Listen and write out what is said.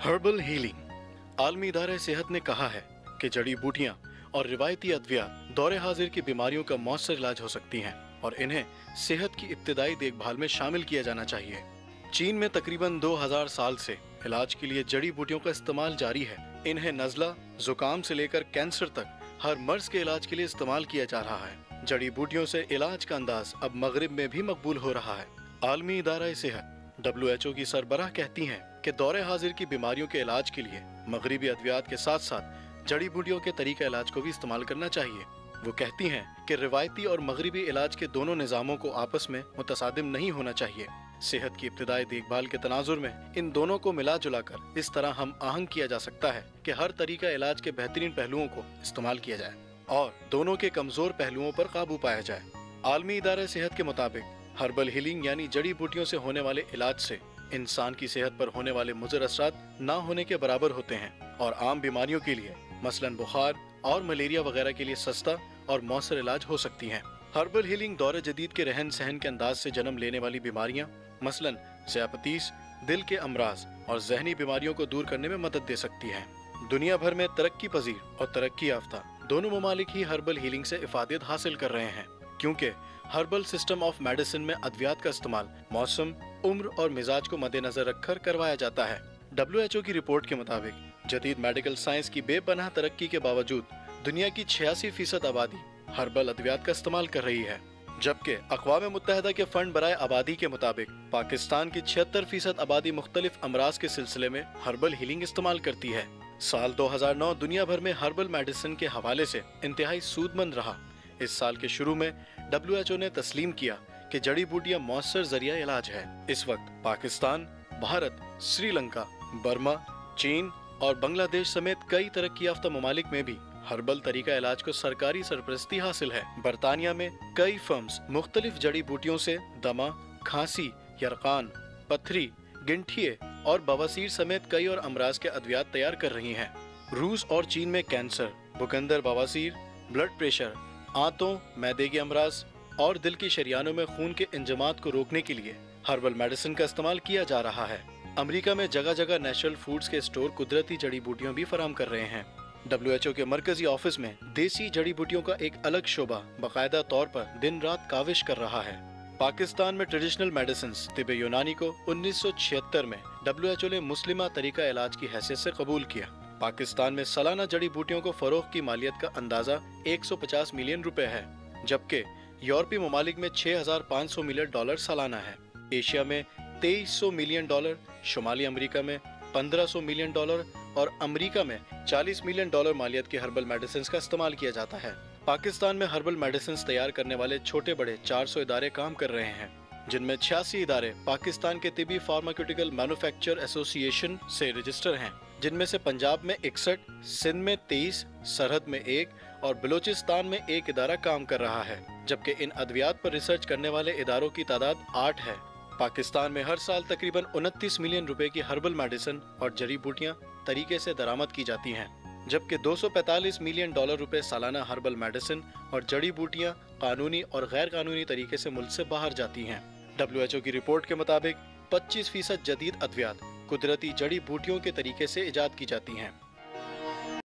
Herbal healing आलमी इदारा सेहत ने कहा है कि जड़ी बूटियाँ और रिवायती अद्वियात दौरे हाजिर की बीमारियों का मौसर इलाज हो सकती हैं और इन्हें सेहत की इब्तदाई देखभाल में शामिल किया जाना चाहिए। चीन में तकरीबन 2000 साल से इलाज के लिए जड़ी बूटियों का इस्तेमाल जारी है। इन्हें नजला, जुकाम से लेकर कैंसर तक हर मर्ज के इलाज के लिए इस्तेमाल किया जा रहा है। जड़ी बूटियों से इलाज का अंदाज अब मगरब में भी मकबूल हो रहा है। आलमी इदारा सेहत डब्ल्यू एच ओ की सरबराह कहती हैं कि दौरे हाजिर की बीमारियों के इलाज के लिए मगरबी अद्वियात के साथ साथ जड़ी बूटियों के तरीका इलाज को भी इस्तेमाल करना चाहिए। वो कहती हैं कि रिवायती और मगरबी इलाज के दोनों निज़ामों को आपस में मुतसादिम नहीं होना चाहिए। सेहत की इब्तदाई देखभाल के तनाजुर में इन दोनों को मिला जुला कर इस तरह हम आहंग किया जा सकता है कि हर तरीका इलाज के बेहतरीन पहलुओं को इस्तेमाल किया जाए और दोनों के कमज़ोर पहलुओं पर काबू पाया जाए। आलमी इदारे सेहत के मुताबिक हर्बल हीलिंग यानी जड़ी बूटियों से होने वाले इलाज से इंसान की सेहत पर होने वाले मुजर असरात न होने के बराबर होते हैं और आम बीमारियों के लिए, मसलन बुखार और मलेरिया वगैरह के लिए सस्ता और मौसर इलाज हो सकती हैं। हर्बल हीलिंग दौरे जदीद के रहन सहन के अंदाज से जन्म लेने वाली बीमारियाँ, मसलन जयापतीस दिल के अमराज और जहनी बीमारियों को दूर करने में मदद दे सकती है दुनिया भर में तरक्की पजीर और तरक्की याफ्ता, दोनों ममालिक ही हर्बल हीलिंग से इफादियत हासिल कर रहे हैं क्योंकि हर्बल सिस्टम ऑफ़ मेडिसिन में अद्वियात का इस्तेमाल मौसम, उम्र और मिजाज को मद्देनजर रखकर करवाया जाता है। डब्ल्यूएचओ की रिपोर्ट के मुताबिक, जदीद मेडिकल साइंस की बेपनाह तरक्की के बावजूद दुनिया की छियासी फ़ीसद आबादी हर्बल अद्वियात का इस्तेमाल कर रही है, जबकि अकवा मुतहदा के फंड बरए आबादी के मुताबिक पाकिस्तान की छिहत्तर फ़ीसद आबादी मुख्तलिफ़ अमराज के सिलसिले में हर्बल हीलिंग इस्तेमाल करती है। साल 2009 दुनिया भर में हर्बल मेडिसिन के हवाले से इंतहाई सूदमंद रहा। इस साल के शुरू में डब्ल्यू ने तस्लीम किया कि जड़ी बूटियाँ मौसर ज़रिया इलाज है इस वक्त पाकिस्तान, भारत, श्रीलंका, बर्मा, चीन और बांग्लादेश समेत कई तरक्की याफ्ता ममालिक में भी हर्बल तरीका इलाज को सरकारी सरपरस्ती हासिल है बरतानिया में कई फर्म्स मुख्तलिफ़ जड़ी बूटियों से दमा, खांसी, यरकान, पथरी, गिंठिए और बवासीर समेत कई और अमराज के अद्वियात तैयार कर रही हैं। रूस और चीन में कैंसर बुकंदर बवासीर, ब्लड प्रेशर आंतों, मैदे के अमराज और दिल की शरियानों में खून के इंजमात को रोकने के लिए हर्बल मेडिसिन का इस्तेमाल किया जा रहा है। अमेरिका में जगह जगह नेशनल फूड्स के स्टोर कुदरती जड़ी बूटियों भी फराम कर रहे हैं। डब्ल्यू के मरकजी ऑफ़िस में देसी जड़ी बूटियों का एक अलग शोबा बाकायदा तौर पर दिन रात काविश कर रहा है। पाकिस्तान में ट्रेडिशनल मेडिसिन तिब यूनानी को 1976 में डब्ल्यू ने मुस्लिमा तरीका इलाज की हैसियत से कबूल किया। पाकिस्तान में सालाना जड़ी बूटियों को फरोख की मालियत का अंदाज़ा 150 मिलियन रुपए है जबकि यूरोपीय ममालिक में 6,500 मिलियन डॉलर सालाना है। एशिया में 2300 मिलियन डॉलर शुमाली अमेरिका में 1500 मिलियन डॉलर और अमेरिका में 40 मिलियन डॉलर मालियत के हर्बल मेडिसिन का इस्तेमाल किया जाता है। पाकिस्तान में हर्बल मेडिसिन तैयार करने वाले छोटे बड़े 400 इदारे काम कर रहे हैं जिनमें छियासी इदारे पाकिस्तान के तिबी फार्माक्यूटिकल मैन्युफैक्चर एसोसिएशन से रजिस्टर हैं। जिनमें से पंजाब में इकसठ, सिंध में तेईस, सरहद में एक और बलूचिस्तान में एक इदारा काम कर रहा है, जबकि इन अद्वियात पर रिसर्च करने वाले इदारों की तादाद आठ है। पाकिस्तान में हर साल तकरीबन उनतीस मिलियन रुपए की हर्बल मेडिसिन और जड़ी बूटियाँ तरीके से दरामद की जाती हैं, जबकि 245 मिलियन डॉलर रुपए सालाना हर्बल मेडिसिन और जड़ी बूटियाँ कानूनी और गैर कानूनी तरीके से मुल्क से बाहर जाती हैं। डब्ल्यू की रिपोर्ट के मुताबिक 25 फ़ीसद जदीद अद्वियात कुदरती जड़ी बूटियों के तरीके से ईजाद की जाती हैं।